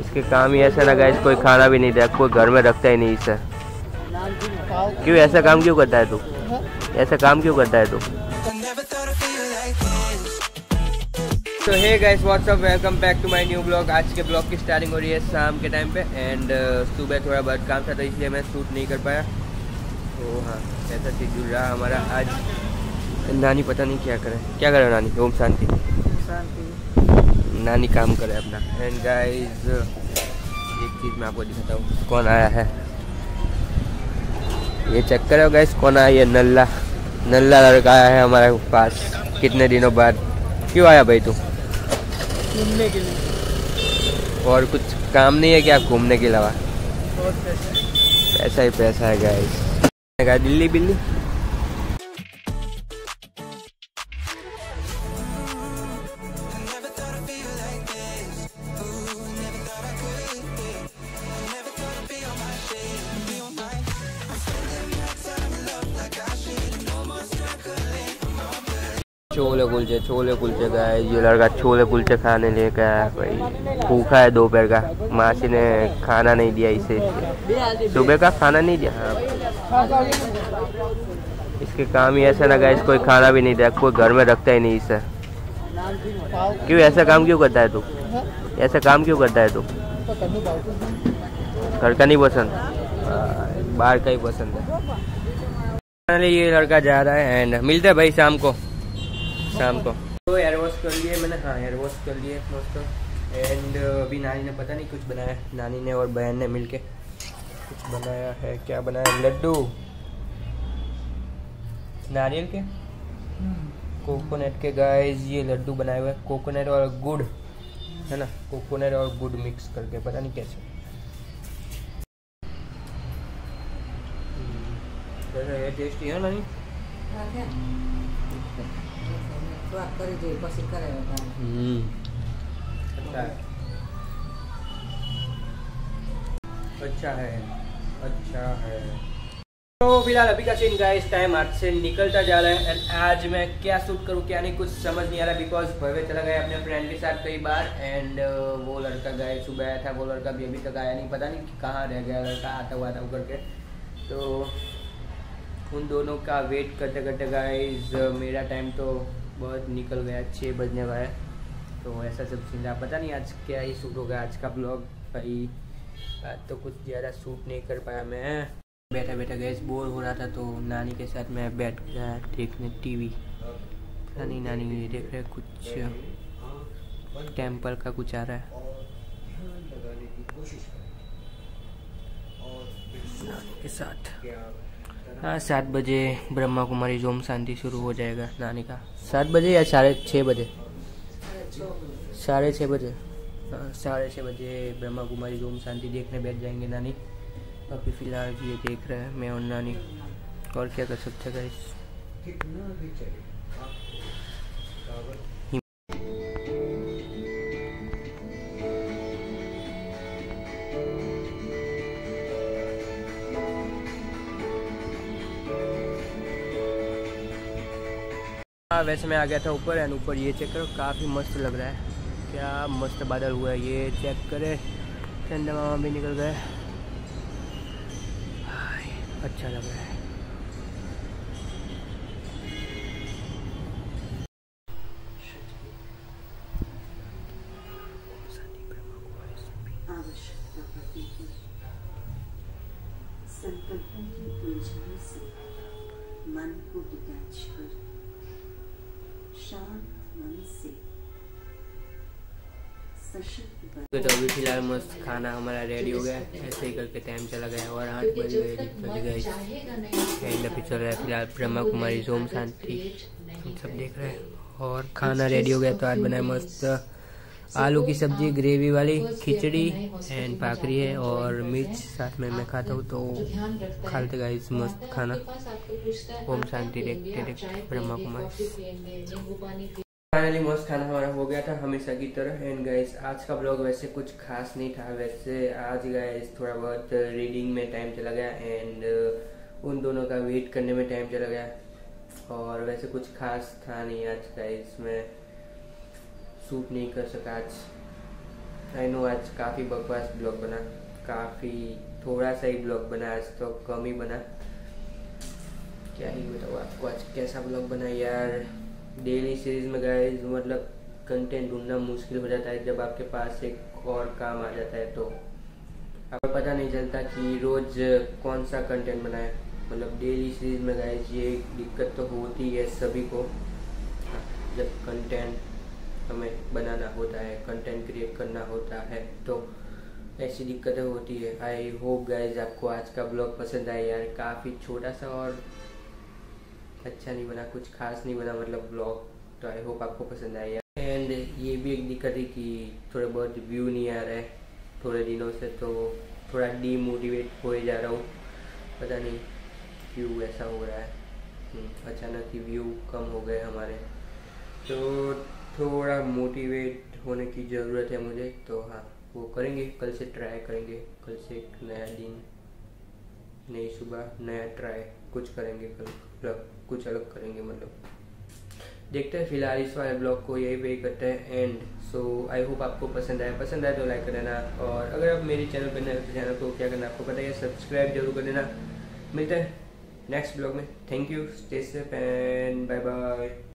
इसके काम ही ऐसा लगा गाइस कोई खाना भी नहीं दे कोई घर में रखता ही नहीं इसे। क्यों, ऐसा काम क्यों करता है तू? ऐसा काम क्यों करता है तू? तो hey guys what's up welcome back to my new blog आज के ब्लॉग की स्टार्टिंग हो रही है शाम के टाइम पे एंड सुबह थोड़ा बहुत काम था तो इसलिए मैं शूट नहीं कर पाया। तो हाँ ऐसा शेड्यूल रहा हमारा आज। नानी पता नहीं क्या करे। क्या करे नानी? ओम शांति। नानी काम करे अपना। एंड गाइस एक चीज़ मैं आपको दिखाता हूँ कौन आया है? ये चेक करो गाइस कौन आया ये नल्ला? नल्ला लड़का आया है हमारे पास कितने दिनों बाद? क्यों आया भाई तू? घूमने के लिए। और कुछ काम नहीं है क्या घूमने के अलावा? पैसा। पैसा ही पैसा है गाइस दिल्ली बिल्ली छोले कुलचे छोले कुलचे का ये लड़का छोले कुलचे खाने लेकर आया भाई। भूखा है दोपहर का। मासी ने खाना नहीं दिया इसे। सुबह का खाना नहीं दिया? हाँ। इसके काम ही ऐसा ना गाइस कोई खाना भी नहीं दिया कोई घर में रखता ही नहीं इसे। क्यों ऐसा काम क्यों करता है तू? ऐसा काम क्यों करता है तू? घर का नहीं पसंद? हाँ, बाहर का ही पसंद है। ये लड़का जा रहा है एंड मिलते भाई शाम को। शाम को। तो एयर वॉश कर लिए मैंने हाँ एयर वॉश कर लिए मस्त। एंड अभी नानी ने पता नहीं कुछ बनाया। नानी ने और बहन ने मिलके कुछ बनाया है क्या बनाया? लड्डू। नारियल के? कोकोनट के गाइस ये लड्डू बनाए हुए कोकोनट और गुड़ है ना? कोकोनट और गुड़ मिक्स करके पता नहीं कैसे। ये टेस्टी है नानी? કરી જોઈએ પછી કરે हम्म अच्छा है अच्छा है अच्छा है तो फिलहाल अभी का सीन गाइस टाइम हाथ से निकलता जा रहा है एंड आज मैं क्या शूट करूँ क्या नहीं कुछ समझ नहीं आ रहा बिकॉज भव्य चला गया अपने फ्रेंड के साथ कई बार एंड वो लड़का गए सुबह आया था वो लड़का भी अभी तक आया नहीं पता नहीं कि कहाँ रह गया लड़का आता हुआ आता करके तो उन दोनों का वेट करते करते गाइस मेरा टाइम तो बहुत निकल गया छः बजने वाला है। तो ऐसा सब सीन रहा। पता नहीं आज क्या ही शूट होगा आज का ब्लॉग भाई। आज तो कुछ ज़्यादा शूट नहीं कर पाया मैं। बैठा बैठा गैस बोर हो रहा था तो नानी के साथ मैं बैठ गया देखने टीवी नहीं नानी ये देख रहे कुछ टेंपल का कुछ आ रहा है। नानी के साथ। हाँ सात बजे ब्रह्मा कुमारी जोम शांति शुरू हो जाएगा नानी का। सात बजे या साढ़े छः बजे? साढ़े छः बजे। हाँ साढ़े छः बजे ब्रह्मा कुमारी जोम शांति देखने बैठ जाएँगे नानी। अभी फ़िलहाल ये देख रहे हैं मैं और नानी। और क्या कर सकते हैं गाइस हाँ वैसे मैं आ गया था ऊपर एंड ऊपर ये चेक करो, काफ़ी मस्त लग रहा है। क्या मस्त बादल हुआ है, ये चेक करे। चंदा मामा भी निकल गए। अच्छा लग रहा है। संकल्पों की उलझनों से मन को डिटैच कर। शांत मन से तो अभी फ़िलहाल मस्त खाना हमारा रेडी हो गया। ऐसे ही करके टाइम चला गया और आठ बज गए बज गए। एंड अभी चल रहा है फ़िलहाल ब्रह्मा कुमारी सोम शांति हम सब देख रहे हैं और खाना रेडी हो गया तो आज बनाए मस्त आलू की सब्ज़ी, ग्रेवी वाली खिचड़ी एंड पाकरी है और मिर्च साथ में मैं खाता हूँ तो खा लेते गाइस मस्त खाना। ओम शांति देखते देखते ब्रह्मा कुमारी फाइनली मस्त खाना हमारा हो गया था, हमेशा की तरह। एंड गाइस आज का ब्लॉग वैसे कुछ खास नहीं था, वैसे आज गाइस थोड़ा बहुत रीडिंग में टाइम चला गया एंड उन दोनों का वेट करने में टाइम चला गया। और वैसे कुछ खास था नहीं आज गाइस मैं शूट नहीं कर सका आज। आई नो आज काफ़ी बकवास ब्लॉग बना। काफ़ी थोड़ा सा ही ब्लॉग बना, आज तो कम ही बना। क्या ही बताओ आपको आज कैसा ब्लॉग बना यार? डेली सीरीज़ में गए मतलब कंटेंट ढूंढना मुश्किल हो जाता है। जब आपके पास एक और काम आ जाता है तो। आपको पता नहीं चलता कि रोज कौन सा कंटेंट बनाए। मतलब डेली सीरीज़ में गए ये दिक्कत तो होती है सभी को। जब कंटेंट हमें बनाना होता है कंटेंट क्रिएट करना होता है तो ऐसी दिक्कतें होती है। आई होप गाइज़ आपको आज का ब्लॉग पसंद आया यार। काफ़ी छोटा सा और अच्छा नहीं बना कुछ खास नहीं बना मतलब ब्लॉग तो आई होप आपको पसंद आया यार। एंड ये भी एक दिक्कत है कि थोड़े बहुत व्यू नहीं आ रहा है थोड़े दिनों से तो थोड़ा डीमोटिवेट हो जा रहा हूँ। पता नहीं क्यों ऐसा हो रहा है। हम्म, अचानक ही व्यू कम हो गए हमारे। तो थोड़ा मोटिवेट होने की ज़रूरत है मुझे तो हाँ वो करेंगे। कल से ट्राई करेंगे। कल से एक नया दिन, नई सुबह, नया ट्राई कुछ करेंगे कल। मतलब कुछ अलग करेंगे मतलब। देखते हैं, फ़िलहाल इस वाले ब्लॉग को यही पे करते हैं एंड सो आई होप आपको पसंद आया। पसंद आया तो लाइक कर देना। और अगर आप मेरे चैनल पर नए तो चैनल को क्या करना आपको पता है सब्सक्राइब ज़रूर कर देना। मिलते हैं नेक्स्ट ब्लॉग में। Thank you stay safe and bye bye